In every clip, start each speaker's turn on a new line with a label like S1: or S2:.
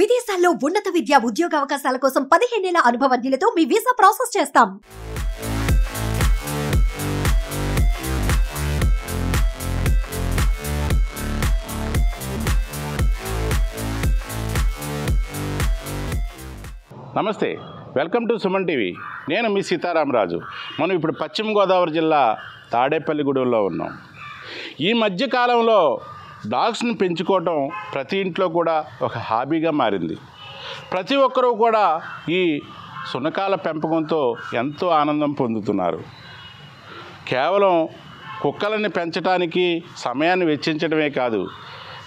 S1: విదేశాల్లో ఉన్నత విద్య ఉద్యోగ అవకాశాల కోసం పదిహేనేళ్ళ అనుభవజ్ఞులతో మీ వీసా ప్రాసెస్ చేస్తాం.
S2: నమస్తే వెల్కమ్ టు సుమన్ టీవీ. నేను మీ సీతారామరాజు. మనం ఇప్పుడు పశ్చిమ గోదావరి జిల్లా తాడేపల్లిగూడెంలో ఉన్నాం. ఈ మధ్యకాలంలో డాగ్స్ని పెంచుకోవటం ప్రతి ఇంట్లో కూడా ఒక హాబీగా మారింది. ప్రతి ఒక్కరూ కూడా ఈ సునకాల పెంపకంతో ఎంతో ఆనందం పొందుతున్నారు. కేవలం కుక్కలని పెంచడానికి సమయాన్ని వెచ్చించడమే కాదు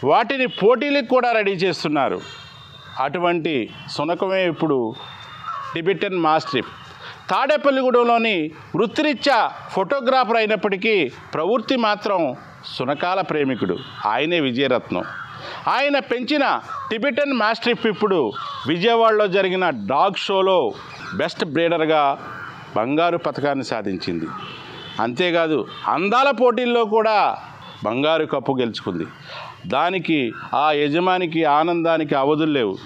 S2: వాటిని పోటీలకు కూడా రెడీ చేస్తున్నారు. అటువంటి సునకమే ఇప్పుడు టిబెటన్ మాస్ట్రిప్ తాడేపల్లిగూడెంలోని వృత్తిరీత్యా ఫోటోగ్రాఫర్ అయినప్పటికీ ప్రవృత్తి మాత్రం సునకాల ప్రేమికుడు. ఆయనే విజయరత్నం. ఆయన పెంచిన టిబెటన్ మాస్ట్రిప్ ఇప్పుడు విజయవాడలో జరిగిన డాగ్ షోలో బెస్ట్ బ్రీడర్గా బంగారు పథకాన్ని సాధించింది. అంతేకాదు అందాల పోటీల్లో కూడా బంగారు కప్పు గెలుచుకుంది. దానికి ఆ యజమానికి ఆనందానికి అవధులు లేవు.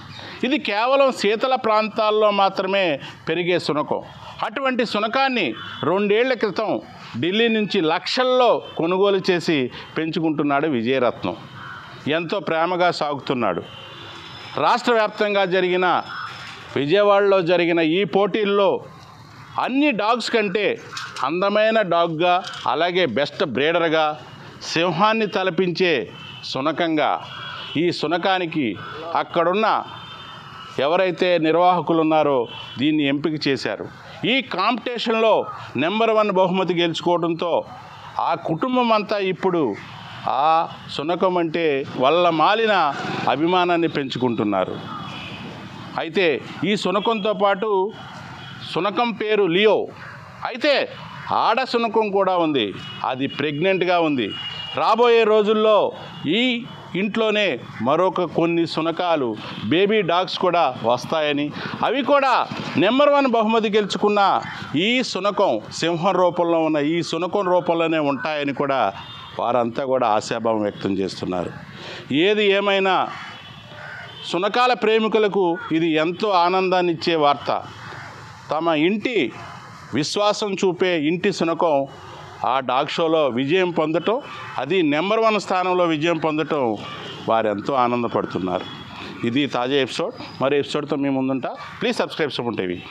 S2: ఇది కేవలం శీతల ప్రాంతాల్లో మాత్రమే పెరిగే సునకం. అటువంటి శునకాన్ని రెండేళ్ళ క్రితం ఢిల్లీ నుంచి లక్షల్లో కొనుగోలు చేసి పెంచుకుంటున్నాడు విజయరత్నం. ఎంతో ప్రేమగా సాగుతున్నాడు. రాష్ట్ర వ్యాప్తంగా జరిగిన విజయవాడలో జరిగిన ఈ పోటీల్లో అన్ని డాగ్స్ కంటే అందమైన డాగ్గా అలాగే బెస్ట్ బ్రీడర్గా సింహాన్ని తలపించే సునకంగా ఈ సునకానికి అక్కడున్న ఎవరైతే నిర్వాహకులు ఉన్నారో దీన్ని ఎంపిక చేశారు. ఈ కాంపిటీషన్లో నెంబర్ వన్ బహుమతి గెలుచుకోవడంతో ఆ కుటుంబం అంతా ఇప్పుడు ఆ సునకం అంటే వాళ్ళ మాలిన అభిమానాన్ని పెంచుకుంటున్నారు. అయితే ఈ సునకంతో పాటు సునకం పేరు లియో. అయితే ఆడ సునకం కూడా ఉంది. అది ప్రెగ్నెంట్గా ఉంది. రాబోయే రోజుల్లో ఈ ఇంట్లోనే మరొక కొన్ని శునకాలు బేబీ డాగ్స్ కూడా వస్తాయని. అవి కూడా నెంబర్ వన్ బహుమతి గెలుచుకున్న ఈ శునకం సింహం రూపంలో ఉన్న ఈ శునకం రూపంలోనే ఉంటాయని కూడా వారంతా కూడా ఆశాభావం వ్యక్తం చేస్తున్నారు. ఏది ఏమైనా శునకాల ప్రేమికులకు ఇది ఎంతో ఆనందాన్ని ఇచ్చే వార్త. తమ ఇంటి విశ్వాసం చూపే ఇంటి శునకం ఆ డాగ్ షోలో విజయం పొందటం అది నెంబర్ వన్ స్థానంలో విజయం పొందటం వారు ఎంతో ఆనందపడుతున్నారు. ఇది తాజా ఎపిసోడ్. మరో ఎపిసోడ్తో మీ ముందుంటా. Please subscribe Suman TV.